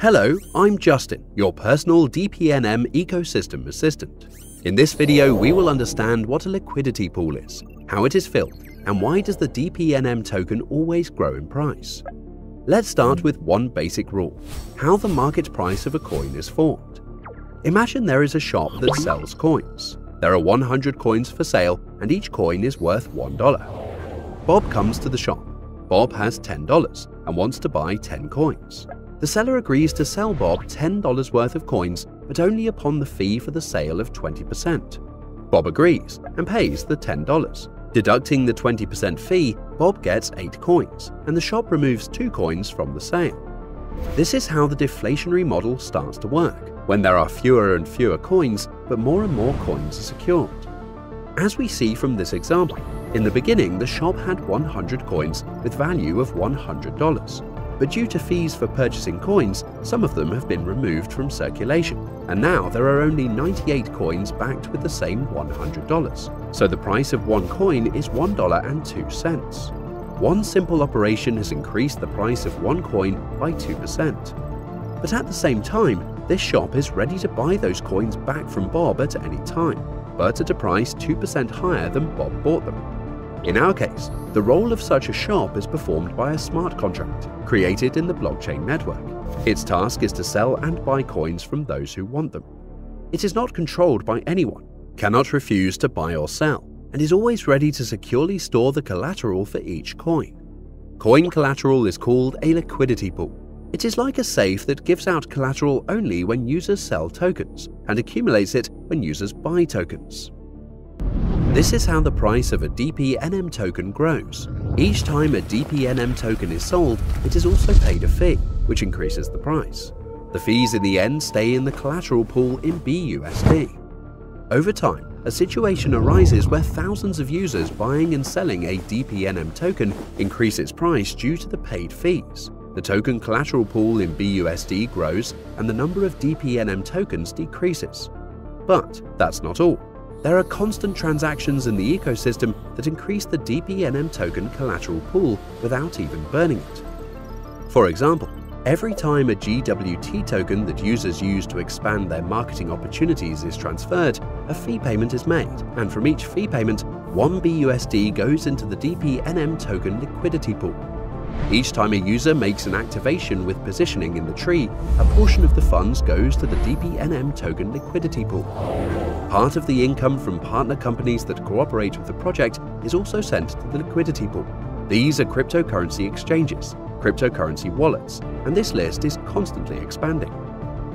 Hello, I'm Justin, your personal DPNM ecosystem assistant. In this video, we will understand what a liquidity pool is, how it is filled, and why does the DPNM token always grow in price. Let's start with one basic rule, how the market price of a coin is formed. Imagine there is a shop that sells coins. There are 100 coins for sale and each coin is worth $1. Bob comes to the shop. Bob has $10 and wants to buy 10 coins. The seller agrees to sell Bob $10 worth of coins, but only upon the fee for the sale of 20%. Bob agrees and pays the $10. Deducting the 20% fee, Bob gets 8 coins, and the shop removes 2 coins from the sale. This is how the deflationary model starts to work, when there are fewer and fewer coins, but more and more coins are secured. As we see from this example, in the beginning the shop had 100 coins with value of $100 but due to fees for purchasing coins, some of them have been removed from circulation, and now there are only 98 coins backed with the same $100. So the price of one coin is $1.02. One simple operation has increased the price of one coin by 2%. But at the same time, this shop is ready to buy those coins back from Bob at any time, but at a price 2% higher than Bob bought them. In our case, the role of such a shop is performed by a smart contract created in the blockchain network. Its task is to sell and buy coins from those who want them. It is not controlled by anyone, cannot refuse to buy or sell, and is always ready to securely store the collateral for each coin. Coin collateral is called a liquidity pool. It is like a safe that gives out collateral only when users sell tokens and accumulates it when users buy tokens. This is how the price of a DPNM token grows. Each time a DPNM token is sold, it is also paid a fee, which increases the price. The fees in the end stay in the collateral pool in BUSD. Over time, a situation arises where thousands of users buying and selling a DPNM token increase its price due to the paid fees. The token collateral pool in BUSD grows and the number of DPNM tokens decreases. But that's not all. There are constant transactions in the ecosystem that increase the DPNM token collateral pool without even burning it. For example, every time a GWT token that users use to expand their marketing opportunities is transferred, a fee payment is made, and from each fee payment, 1 BUSD goes into the DPNM token liquidity pool. Each time a user makes an activation with positioning in the tree, a portion of the funds goes to the DPNM token liquidity pool. Part of the income from partner companies that cooperate with the project is also sent to the liquidity pool. These are cryptocurrency exchanges, cryptocurrency wallets, and this list is constantly expanding.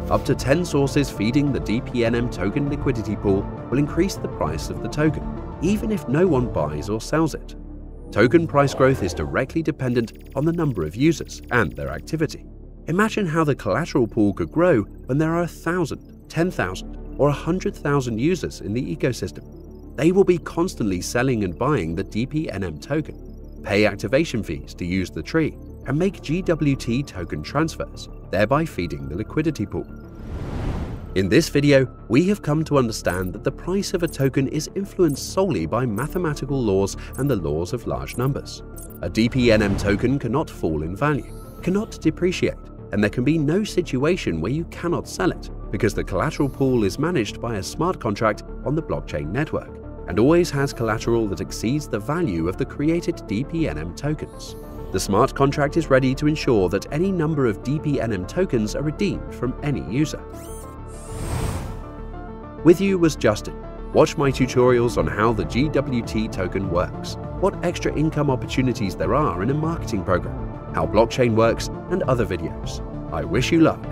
Up to 10 sources feeding the DPNM token liquidity pool will increase the price of the token, even if no one buys or sells it. Token price growth is directly dependent on the number of users and their activity. Imagine how the collateral pool could grow when there are 1,000, 10,000, or 100,000 users in the ecosystem. They will be constantly selling and buying the DPNM token, pay activation fees to use the tree, and make GWT token transfers, thereby feeding the liquidity pool. In this video, we have come to understand that the price of a token is influenced solely by mathematical laws and the laws of large numbers. A DPNM token cannot fall in value, cannot depreciate, and there can be no situation where you cannot sell it because the collateral pool is managed by a smart contract on the blockchain network and always has collateral that exceeds the value of the created DPNM tokens. The smart contract is ready to ensure that any number of DPNM tokens are redeemed from any user. With you was Justin. Watch my tutorials on how the GWT token works, what extra income opportunities there are in a marketing program, how blockchain works, and other videos. I wish you luck.